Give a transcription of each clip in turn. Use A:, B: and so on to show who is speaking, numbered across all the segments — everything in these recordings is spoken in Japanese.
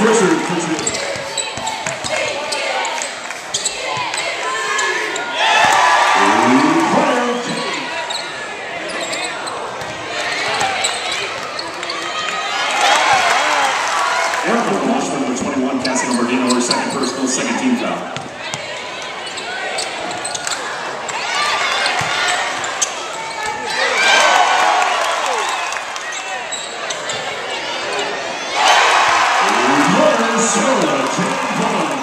A: pressure. Venezuela, Tim Vaughn.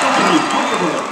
A: Thank you.